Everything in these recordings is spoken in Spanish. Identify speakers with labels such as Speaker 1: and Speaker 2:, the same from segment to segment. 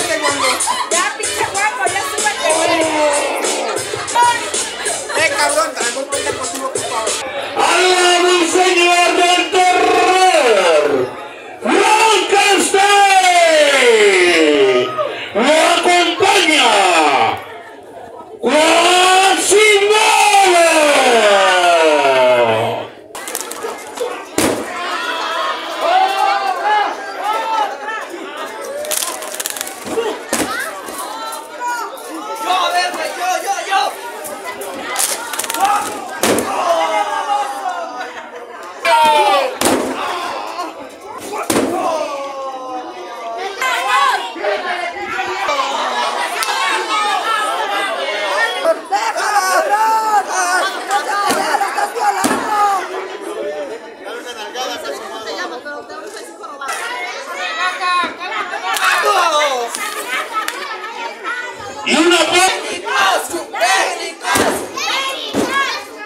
Speaker 1: súbete.
Speaker 2: Ya, pinche guapo, ya súbete, güey.
Speaker 1: Eh, cabrón, traigo un contigo ocupado.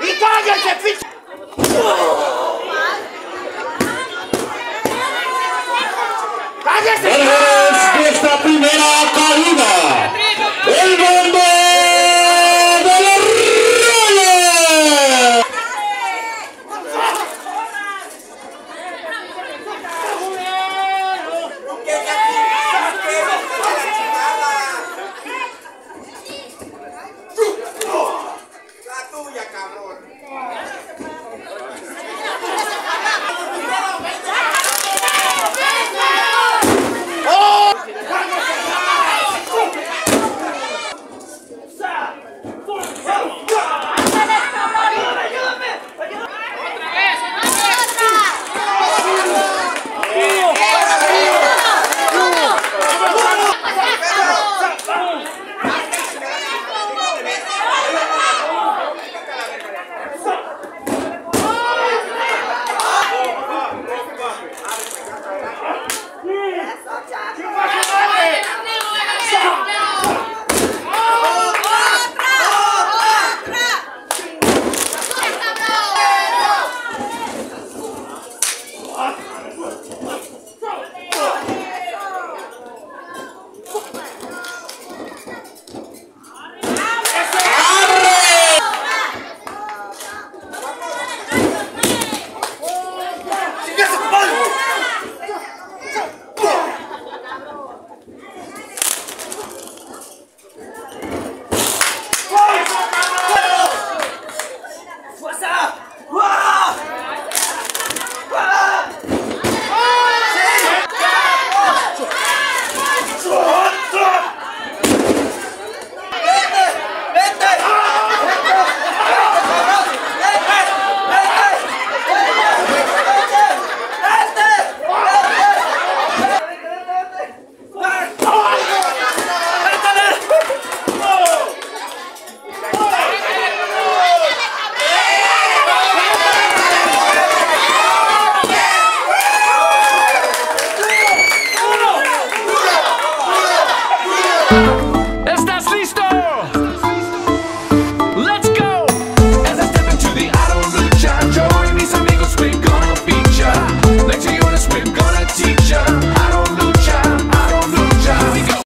Speaker 3: Itália, que
Speaker 1: é Santiago! Oh.